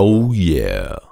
Oh yeah.